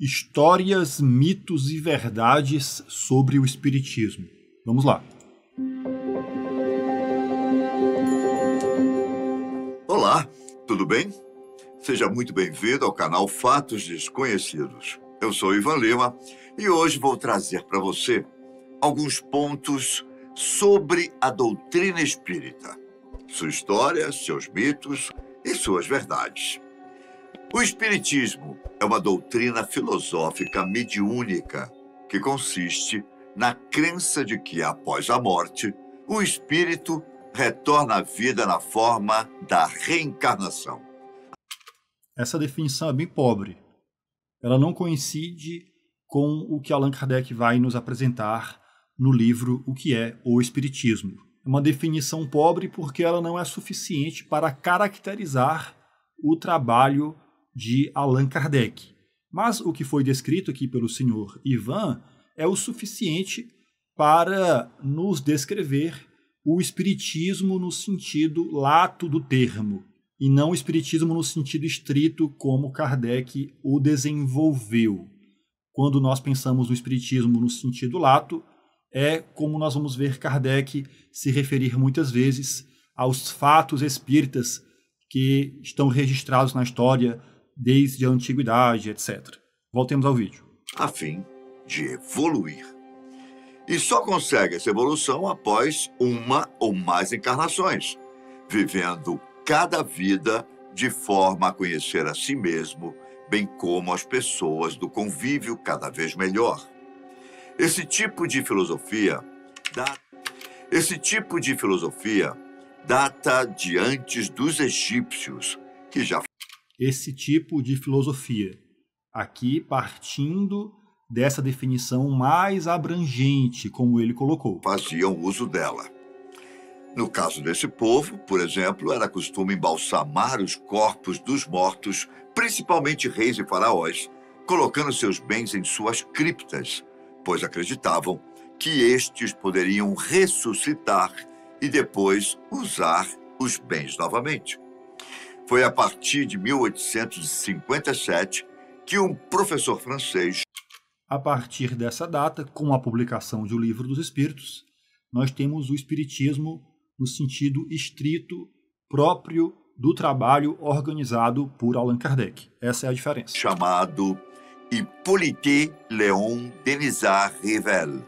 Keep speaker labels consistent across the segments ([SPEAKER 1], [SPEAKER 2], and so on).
[SPEAKER 1] Histórias, mitos e verdades sobre o Espiritismo. Vamos lá.
[SPEAKER 2] Olá, tudo bem? Seja muito bem-vindo ao canal Fatos Desconhecidos. Eu sou Ivan Lima e hoje vou trazer para você alguns pontos sobre a doutrina espírita, sua história, seus mitos e suas verdades. O Espiritismo é uma doutrina filosófica mediúnica que consiste na crença de que, após a morte, o espírito retorna à vida na forma da reencarnação.
[SPEAKER 1] Essa definição é bem pobre. Ela não coincide com o que Allan Kardec vai nos apresentar no livro O que é o Espiritismo. É uma definição pobre porque ela não é suficiente para caracterizar o trabalho de Allan Kardec. Mas o que foi descrito aqui pelo senhor Ivan é o suficiente para nos descrever o espiritismo no sentido lato do termo, e não o espiritismo no sentido estrito como Kardec o desenvolveu. Quando nós pensamos no espiritismo no sentido lato, é como nós vamos ver Kardec se referir muitas vezes aos fatos espíritas que estão registrados na história desde a antiguidade, etc. Voltemos ao vídeo.
[SPEAKER 2] A fim de evoluir. E só consegue essa evolução após uma ou mais encarnações, vivendo cada vida de forma a conhecer a si mesmo, bem como as pessoas do convívio cada vez melhor. Esse tipo de filosofia data, esse tipo de filosofia data de antes dos egípcios, que já
[SPEAKER 1] esse tipo de filosofia. Aqui partindo dessa definição mais abrangente, como ele colocou.
[SPEAKER 2] Faziam uso dela. No caso desse povo, por exemplo, era costume embalsamar os corpos dos mortos, principalmente reis e faraós, colocando seus bens em suas criptas, pois acreditavam que estes poderiam ressuscitar e depois usar os bens novamente. Foi a partir de 1857 que um professor francês.
[SPEAKER 1] A partir dessa data, com a publicação de O Livro dos Espíritos, nós temos o Espiritismo no sentido estrito próprio do trabalho organizado por Allan Kardec. Essa é a diferença.
[SPEAKER 2] Chamado Hippolyte Léon Denisard Rivel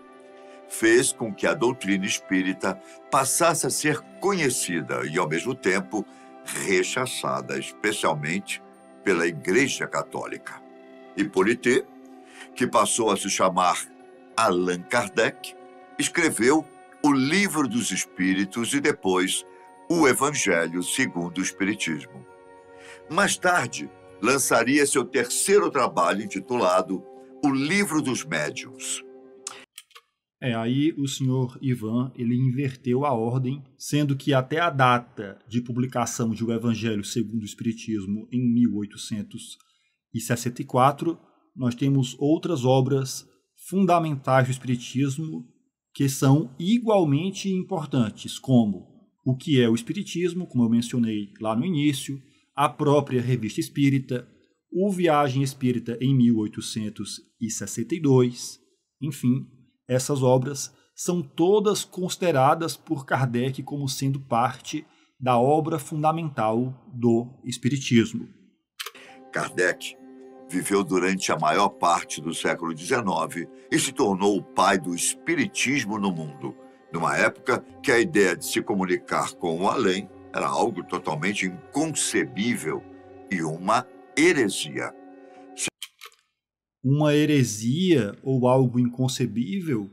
[SPEAKER 2] fez com que a doutrina espírita passasse a ser conhecida e, ao mesmo tempo, rechaçada, especialmente pela Igreja Católica. Hippolyte, que passou a se chamar Allan Kardec, escreveu o Livro dos Espíritos e depois o Evangelho segundo o Espiritismo. Mais tarde, lançaria seu terceiro trabalho intitulado O Livro dos Médiuns
[SPEAKER 1] é, aí o senhor Ivan ele inverteu a ordem, sendo que até a data de publicação de O Evangelho segundo o Espiritismo, em 1864, nós temos outras obras fundamentais do Espiritismo que são igualmente importantes, como o que é o Espiritismo, como eu mencionei lá no início, a própria Revista Espírita, o Viagem Espírita em 1862, enfim, essas obras são todas consideradas por Kardec como sendo parte da obra fundamental do Espiritismo.
[SPEAKER 2] Kardec viveu durante a maior parte do século XIX e se tornou o pai do Espiritismo no mundo, numa época que a ideia de se comunicar com o além era algo totalmente inconcebível e uma heresia
[SPEAKER 1] uma heresia ou algo inconcebível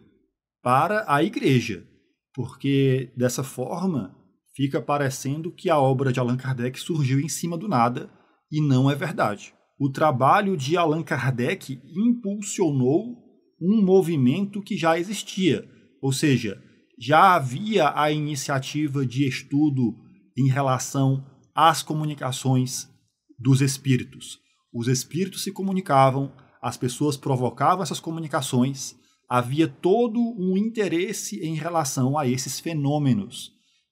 [SPEAKER 1] para a igreja, porque dessa forma fica parecendo que a obra de Allan Kardec surgiu em cima do nada e não é verdade. O trabalho de Allan Kardec impulsionou um movimento que já existia, ou seja, já havia a iniciativa de estudo em relação às comunicações dos espíritos. Os espíritos se comunicavam as pessoas provocavam essas comunicações, havia todo um interesse em relação a esses fenômenos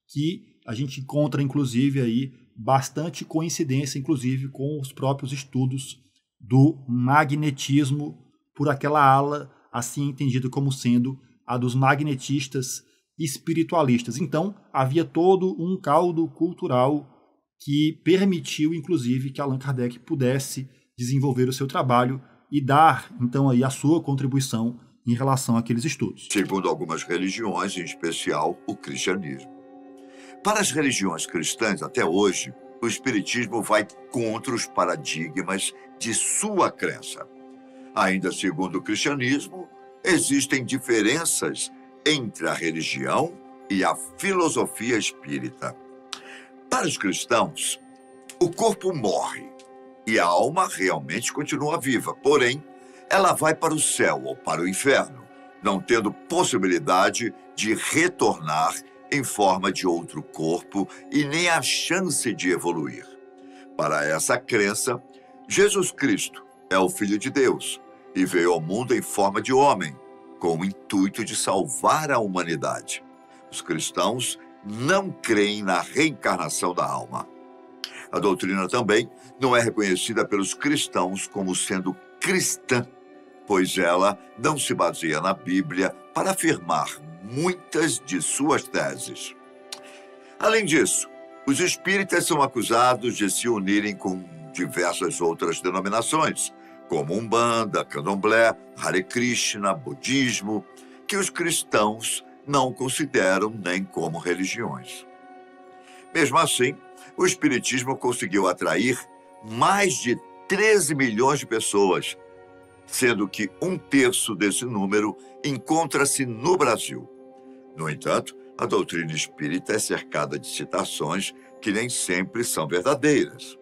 [SPEAKER 1] que a gente encontra inclusive aí bastante coincidência inclusive com os próprios estudos do magnetismo por aquela ala assim entendida como sendo a dos magnetistas espiritualistas. Então, havia todo um caldo cultural que permitiu, inclusive, que Allan Kardec pudesse desenvolver o seu trabalho e dar, então, aí a sua contribuição em relação àqueles estudos.
[SPEAKER 2] Segundo algumas religiões, em especial o cristianismo. Para as religiões cristãs, até hoje, o Espiritismo vai contra os paradigmas de sua crença. Ainda segundo o cristianismo, existem diferenças entre a religião e a filosofia espírita. Para os cristãos, o corpo morre e a alma realmente continua viva, porém, ela vai para o céu ou para o inferno, não tendo possibilidade de retornar em forma de outro corpo e nem a chance de evoluir. Para essa crença, Jesus Cristo é o Filho de Deus e veio ao mundo em forma de homem, com o intuito de salvar a humanidade. Os cristãos não creem na reencarnação da alma. A doutrina também não é reconhecida pelos cristãos como sendo cristã, pois ela não se baseia na Bíblia para afirmar muitas de suas teses. Além disso, os espíritas são acusados de se unirem com diversas outras denominações, como Umbanda, Candomblé, Hare Krishna, Budismo, que os cristãos não consideram nem como religiões. Mesmo assim, o Espiritismo conseguiu atrair mais de 13 milhões de pessoas, sendo que um terço desse número encontra-se no Brasil. No entanto, a doutrina espírita é cercada de citações que nem sempre são verdadeiras.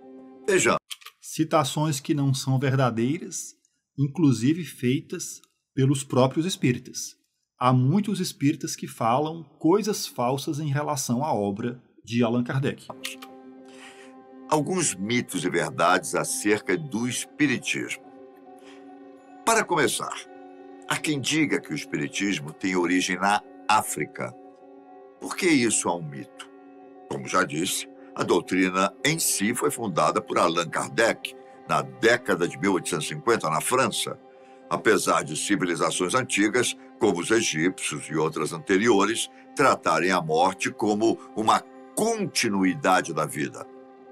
[SPEAKER 2] Vejamos.
[SPEAKER 1] Citações que não são verdadeiras, inclusive feitas pelos próprios espíritas. Há muitos espíritas que falam coisas falsas em relação à obra de Allan Kardec.
[SPEAKER 2] Alguns mitos e verdades acerca do espiritismo. Para começar, há quem diga que o espiritismo tem origem na África. Por que isso é um mito? Como já disse, a doutrina em si foi fundada por Allan Kardec na década de 1850 na França. Apesar de civilizações antigas, como os egípcios e outras anteriores, tratarem a morte como uma continuidade da vida.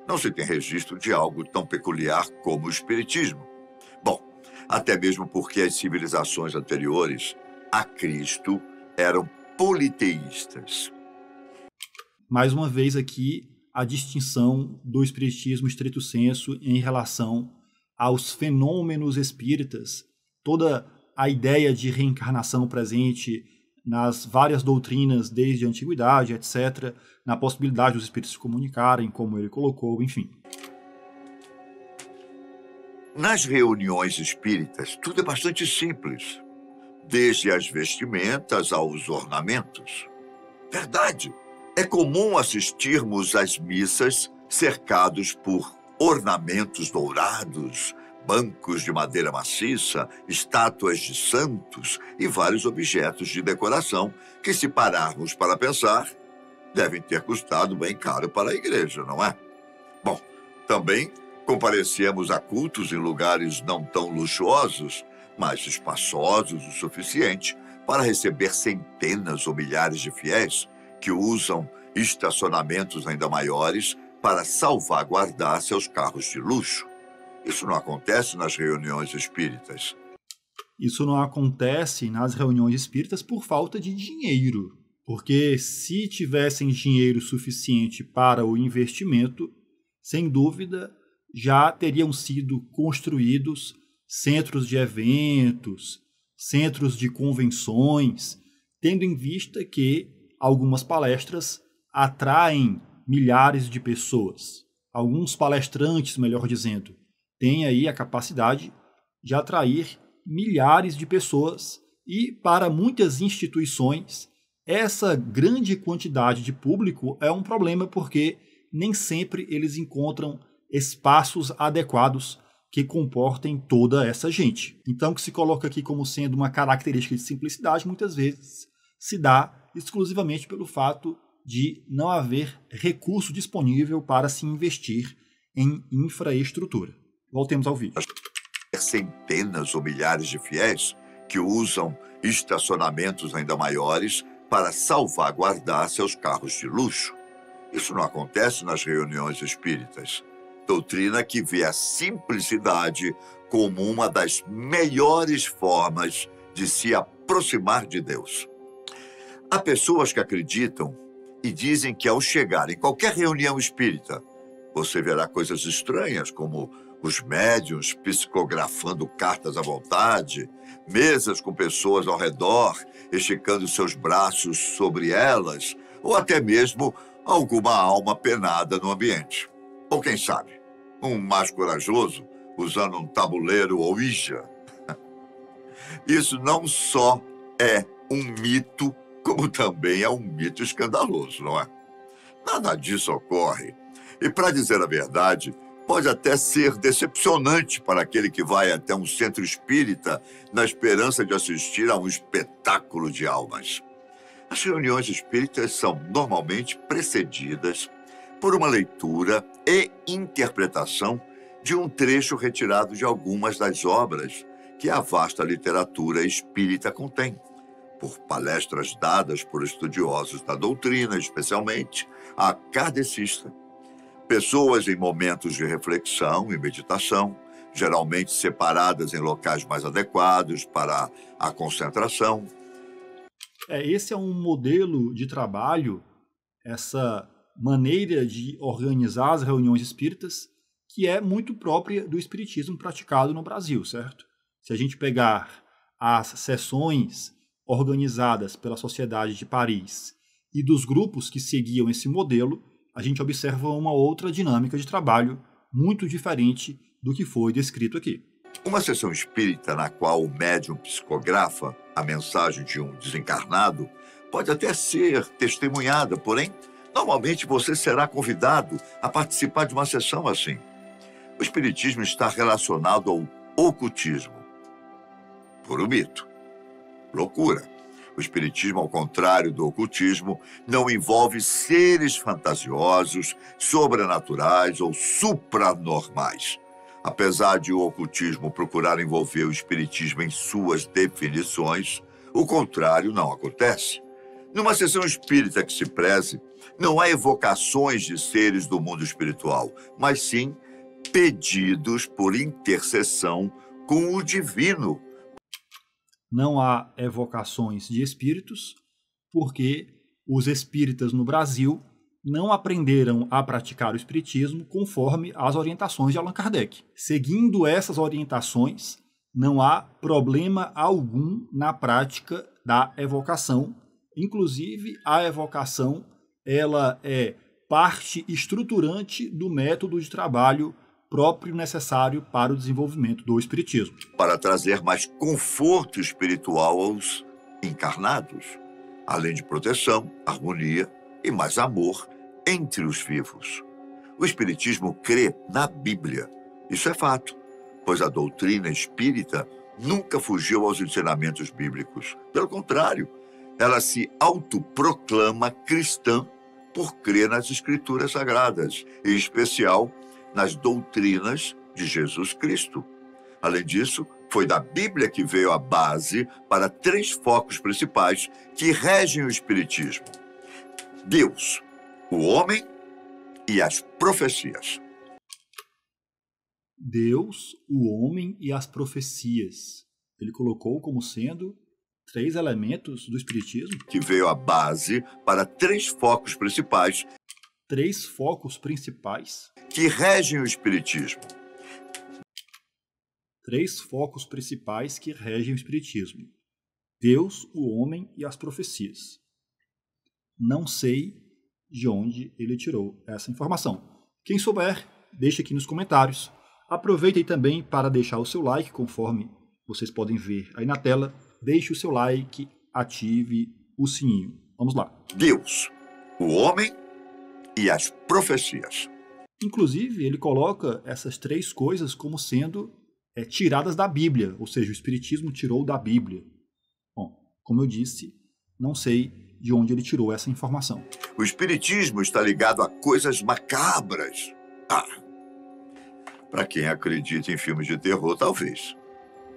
[SPEAKER 2] Não se tem registro de algo tão peculiar como o Espiritismo. Bom, até mesmo porque as civilizações anteriores a Cristo eram politeístas.
[SPEAKER 1] Mais uma vez aqui, a distinção do espiritismo estrito senso em relação aos fenômenos espíritas, toda a ideia de reencarnação presente nas várias doutrinas desde a antiguidade, etc., na possibilidade dos espíritos se comunicarem, como ele colocou, enfim.
[SPEAKER 2] Nas reuniões espíritas, tudo é bastante simples, desde as vestimentas aos ornamentos. Verdade! É comum assistirmos às missas cercados por ornamentos dourados, bancos de madeira maciça, estátuas de santos e vários objetos de decoração que, se pararmos para pensar, devem ter custado bem caro para a igreja, não é? Bom, também comparecemos a cultos em lugares não tão luxuosos, mas espaçosos o suficiente para receber centenas ou milhares de fiéis que usam estacionamentos ainda maiores para salvaguardar seus carros de luxo. Isso não acontece nas reuniões espíritas.
[SPEAKER 1] Isso não acontece nas reuniões espíritas por falta de dinheiro. Porque se tivessem dinheiro suficiente para o investimento, sem dúvida já teriam sido construídos centros de eventos, centros de convenções, tendo em vista que algumas palestras atraem milhares de pessoas. Alguns palestrantes, melhor dizendo, têm aí a capacidade de atrair milhares de pessoas e para muitas instituições essa grande quantidade de público é um problema porque nem sempre eles encontram espaços adequados que comportem toda essa gente. Então, o que se coloca aqui como sendo uma característica de simplicidade, muitas vezes se dá exclusivamente pelo fato de não haver recurso disponível para se investir em infraestrutura. Voltemos ao vídeo.
[SPEAKER 2] centenas ou milhares de fiéis que usam estacionamentos ainda maiores para salvaguardar seus carros de luxo. Isso não acontece nas reuniões espíritas. Doutrina que vê a simplicidade como uma das melhores formas de se aproximar de Deus. Há pessoas que acreditam e dizem que ao chegar em qualquer reunião espírita, você verá coisas estranhas, como os médiuns psicografando cartas à vontade, mesas com pessoas ao redor, esticando seus braços sobre elas, ou até mesmo alguma alma penada no ambiente. Ou quem sabe, um mais corajoso usando um tabuleiro ou ija. Isso não só é um mito, como também é um mito escandaloso, não é? Nada disso ocorre. E para dizer a verdade, pode até ser decepcionante para aquele que vai até um centro espírita na esperança de assistir a um espetáculo de almas. As reuniões espíritas são normalmente precedidas por uma leitura e interpretação de um trecho retirado de algumas das obras que a vasta literatura espírita contém, por palestras dadas por estudiosos da doutrina, especialmente a kardecista Pessoas em momentos de reflexão e meditação, geralmente separadas em locais mais adequados para a concentração.
[SPEAKER 1] É, esse é um modelo de trabalho, essa maneira de organizar as reuniões espíritas, que é muito própria do espiritismo praticado no Brasil, certo? Se a gente pegar as sessões organizadas pela Sociedade de Paris e dos grupos que seguiam esse modelo, a gente observa uma outra dinâmica de trabalho muito diferente do que foi descrito aqui.
[SPEAKER 2] Uma sessão espírita na qual o médium psicografa a mensagem de um desencarnado pode até ser testemunhada, porém, normalmente você será convidado a participar de uma sessão assim. O espiritismo está relacionado ao ocultismo. Puro mito. Loucura. O Espiritismo, ao contrário do ocultismo, não envolve seres fantasiosos, sobrenaturais ou supranormais. Apesar de o ocultismo procurar envolver o Espiritismo em suas definições, o contrário não acontece. Numa sessão espírita que se preze, não há evocações de seres do mundo espiritual, mas sim pedidos por intercessão com o divino
[SPEAKER 1] não há evocações de espíritos, porque os espíritas no Brasil não aprenderam a praticar o espiritismo conforme as orientações de Allan Kardec. Seguindo essas orientações, não há problema algum na prática da evocação. Inclusive, a evocação ela é parte estruturante do método de trabalho próprio necessário para o desenvolvimento do Espiritismo.
[SPEAKER 2] Para trazer mais conforto espiritual aos encarnados, além de proteção, harmonia e mais amor entre os vivos. O Espiritismo crê na Bíblia. Isso é fato, pois a doutrina espírita nunca fugiu aos ensinamentos bíblicos. Pelo contrário, ela se autoproclama cristã por crer nas Escrituras Sagradas, em especial nas doutrinas de Jesus Cristo. Além disso, foi da Bíblia que veio a base para três focos principais que regem o Espiritismo: Deus, o homem e as profecias.
[SPEAKER 1] Deus, o homem e as profecias. Ele colocou como sendo três elementos do Espiritismo.
[SPEAKER 2] Que veio a base para três focos principais.
[SPEAKER 1] Três focos principais
[SPEAKER 2] que regem o Espiritismo.
[SPEAKER 1] Três focos principais que regem o Espiritismo: Deus, o homem e as profecias. Não sei de onde ele tirou essa informação. Quem souber, deixe aqui nos comentários. Aproveitem também para deixar o seu like, conforme vocês podem ver aí na tela. Deixe o seu like, ative o sininho. Vamos lá.
[SPEAKER 2] Deus, o homem e as profecias.
[SPEAKER 1] Inclusive, ele coloca essas três coisas como sendo é, tiradas da Bíblia, ou seja, o Espiritismo tirou da Bíblia. Bom, como eu disse, não sei de onde ele tirou essa informação.
[SPEAKER 2] O Espiritismo está ligado a coisas macabras. Ah, Para quem acredita em filmes de terror, talvez.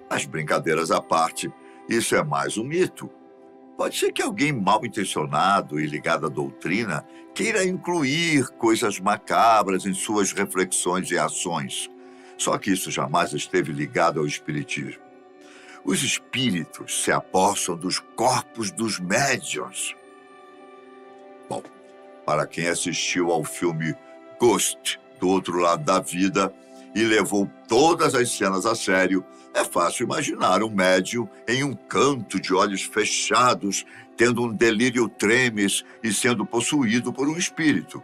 [SPEAKER 2] As brincadeiras à parte, isso é mais um mito. Pode ser que alguém mal intencionado e ligado à doutrina queira incluir coisas macabras em suas reflexões e ações. Só que isso jamais esteve ligado ao espiritismo. Os espíritos se apossam dos corpos dos médiuns. Bom, para quem assistiu ao filme Ghost, do outro lado da vida, e levou todas as cenas a sério, é fácil imaginar um médium em um canto de olhos fechados, tendo um delírio tremes e sendo possuído por um espírito.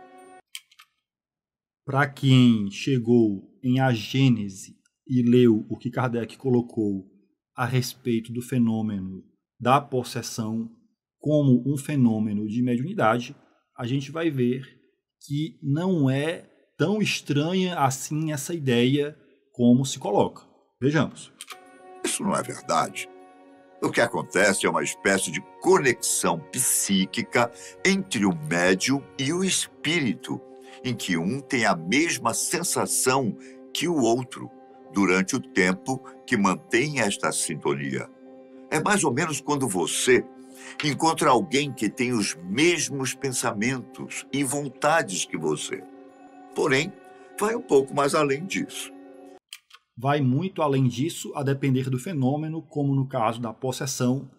[SPEAKER 1] Para quem chegou em A Gênese e leu o que Kardec colocou a respeito do fenômeno da possessão como um fenômeno de mediunidade, a gente vai ver que não é tão estranha assim essa ideia como se coloca. Vejamos.
[SPEAKER 2] Isso não é verdade. O que acontece é uma espécie de conexão psíquica entre o médium e o espírito, em que um tem a mesma sensação que o outro durante o tempo que mantém esta sintonia. É mais ou menos quando você encontra alguém que tem os mesmos pensamentos e vontades que você. Porém, vai um pouco mais além disso.
[SPEAKER 1] Vai muito além disso, a depender do fenômeno, como no caso da possessão,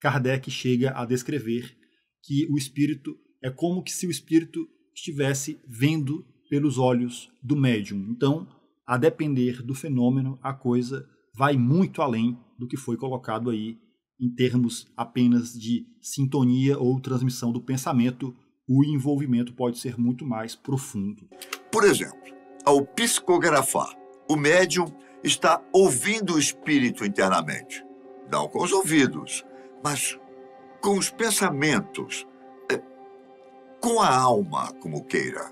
[SPEAKER 1] Kardec chega a descrever que o espírito é como que se o espírito estivesse vendo pelos olhos do médium. Então, a depender do fenômeno, a coisa vai muito além do que foi colocado aí em termos apenas de sintonia ou transmissão do pensamento, o envolvimento pode ser muito mais profundo.
[SPEAKER 2] Por exemplo, ao psicografar, o médium está ouvindo o espírito internamente, não com os ouvidos, mas com os pensamentos, é, com a alma, como queira.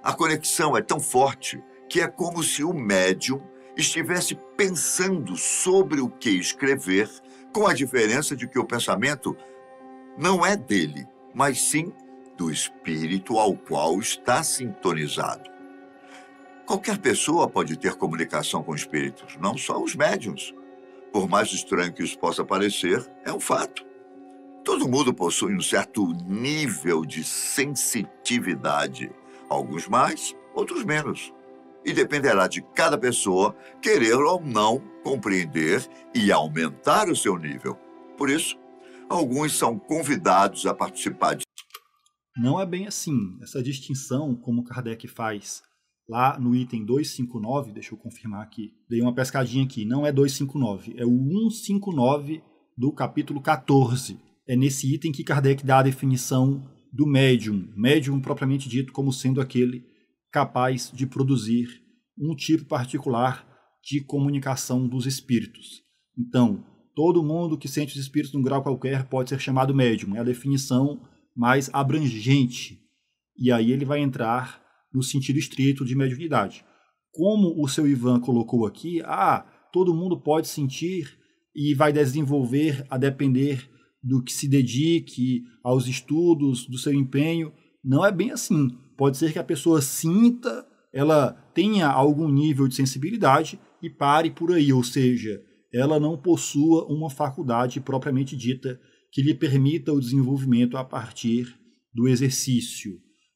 [SPEAKER 2] A conexão é tão forte que é como se o médium estivesse pensando sobre o que escrever, com a diferença de que o pensamento não é dele, mas sim do espírito ao qual está sintonizado. Qualquer pessoa pode ter comunicação com espíritos, não só os médiums. Por mais estranho que isso possa parecer, é um fato. Todo mundo possui um certo nível de sensitividade, alguns mais, outros menos e dependerá de cada pessoa querer ou não compreender e aumentar o seu nível. Por isso, alguns são convidados a participar de.
[SPEAKER 1] Não é bem assim. Essa distinção, como Kardec faz lá no item 259, deixa eu confirmar aqui, dei uma pescadinha aqui, não é 259, é o 159 do capítulo 14. É nesse item que Kardec dá a definição do médium, médium propriamente dito como sendo aquele capaz de produzir um tipo particular de comunicação dos espíritos. Então, todo mundo que sente os espíritos num grau qualquer pode ser chamado médium, é a definição mais abrangente. E aí ele vai entrar no sentido estrito de mediunidade. Como o seu Ivan colocou aqui, ah, todo mundo pode sentir e vai desenvolver a depender do que se dedique aos estudos, do seu empenho. Não é bem assim. Pode ser que a pessoa sinta, ela tenha algum nível de sensibilidade e pare por aí, ou seja, ela não possua uma faculdade propriamente dita que lhe permita o desenvolvimento a partir do exercício.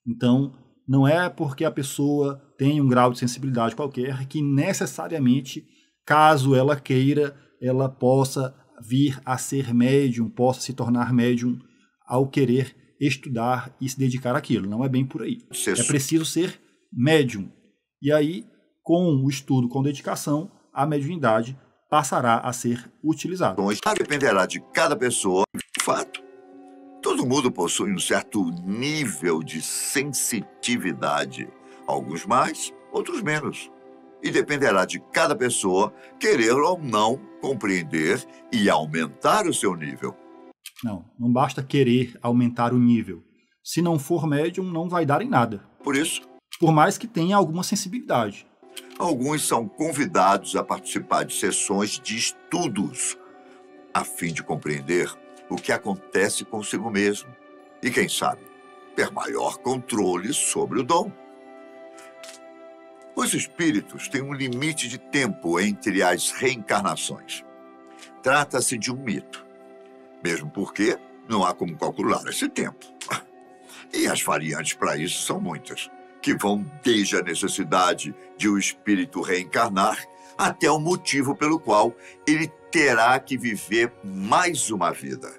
[SPEAKER 1] Então, não é porque a pessoa tem um grau de sensibilidade qualquer que necessariamente, caso ela queira, ela possa vir a ser médium, possa se tornar médium ao querer estudar e se dedicar àquilo. Não é bem por aí. É preciso ser médium. E aí, com o estudo, com dedicação, a mediunidade passará a ser utilizada.
[SPEAKER 2] Bom, isso dependerá de cada pessoa. Fato. Todo mundo possui um certo nível de sensitividade. Alguns mais, outros menos. E dependerá de cada pessoa querer ou não compreender e aumentar o seu nível.
[SPEAKER 1] Não, não basta querer aumentar o nível. Se não for médium, não vai dar em nada.
[SPEAKER 2] Por isso,
[SPEAKER 1] por mais que tenha alguma sensibilidade.
[SPEAKER 2] Alguns são convidados a participar de sessões de estudos, a fim de compreender o que acontece consigo mesmo e, quem sabe, ter maior controle sobre o dom. Os espíritos têm um limite de tempo entre as reencarnações. Trata-se de um mito, mesmo porque não há como calcular esse tempo. E as variantes para isso são muitas, que vão desde a necessidade de o espírito reencarnar até o motivo pelo qual ele terá que viver mais uma vida.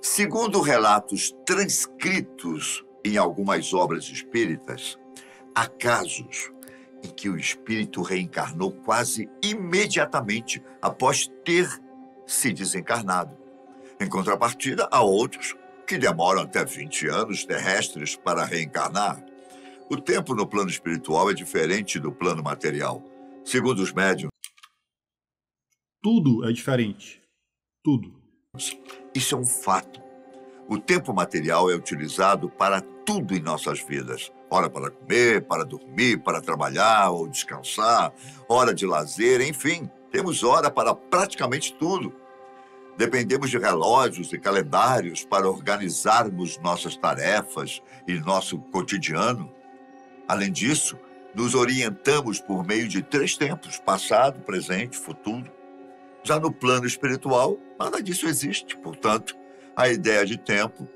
[SPEAKER 2] Segundo relatos transcritos em algumas obras espíritas, há casos em que o espírito reencarnou quase imediatamente após ter se desencarnado. Em contrapartida, há outros que demoram até 20 anos terrestres para reencarnar. O tempo no plano espiritual é diferente do plano material. Segundo os médiums,
[SPEAKER 1] tudo é diferente. Tudo.
[SPEAKER 2] Isso é um fato. O tempo material é utilizado para tudo em nossas vidas. Hora para comer, para dormir, para trabalhar ou descansar, hora de lazer, enfim, temos hora para praticamente tudo. Dependemos de relógios e calendários para organizarmos nossas tarefas e nosso cotidiano. Além disso, nos orientamos por meio de três tempos: passado, presente, futuro. Já no plano espiritual, nada disso existe. Portanto, a ideia de tempo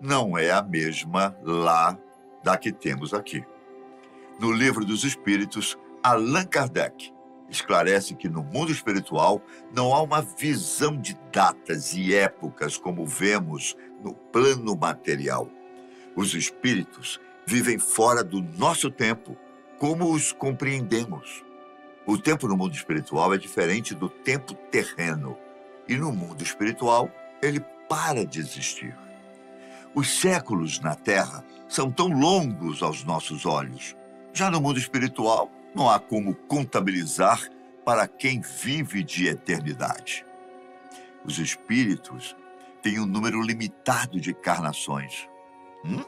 [SPEAKER 2] não é a mesma lá da que temos aqui. No Livro dos Espíritos, Allan Kardec esclarece que no mundo espiritual não há uma visão de datas e épocas como vemos no plano material. Os espíritos vivem fora do nosso tempo, como os compreendemos. O tempo no mundo espiritual é diferente do tempo terreno, e no mundo espiritual ele para de existir. Os séculos na Terra são tão longos aos nossos olhos. Já no mundo espiritual, não há como contabilizar para quem vive de eternidade. Os espíritos têm um número limitado de encarnações. Hum?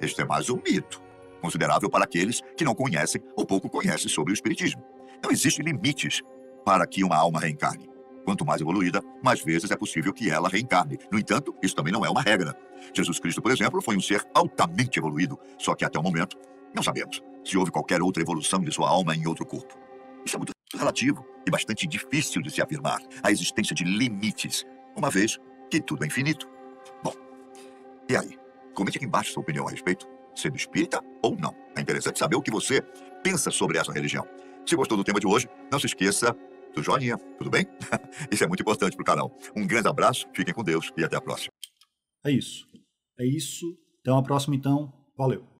[SPEAKER 2] Este é mais um mito, considerável para aqueles que não conhecem ou pouco conhecem sobre o espiritismo. Não existem limites para que uma alma reencarne. Quanto mais evoluída, mais vezes é possível que ela reencarne. No entanto, isso também não é uma regra. Jesus Cristo, por exemplo, foi um ser altamente evoluído, só que até o momento não sabemos se houve qualquer outra evolução de sua alma em outro corpo. Isso é muito relativo e bastante difícil de se afirmar a existência de limites, uma vez que tudo é infinito. Bom, e aí? Comente aqui embaixo sua opinião a respeito, sendo espírita ou não. É interessante saber o que você pensa sobre essa religião. Se gostou do tema de hoje, não se esqueça do joinha, tudo bem? Isso é muito importante para o canal. Um grande abraço, fiquem com Deus e até a próxima.
[SPEAKER 1] É isso. É isso. Até uma próxima, então. Valeu.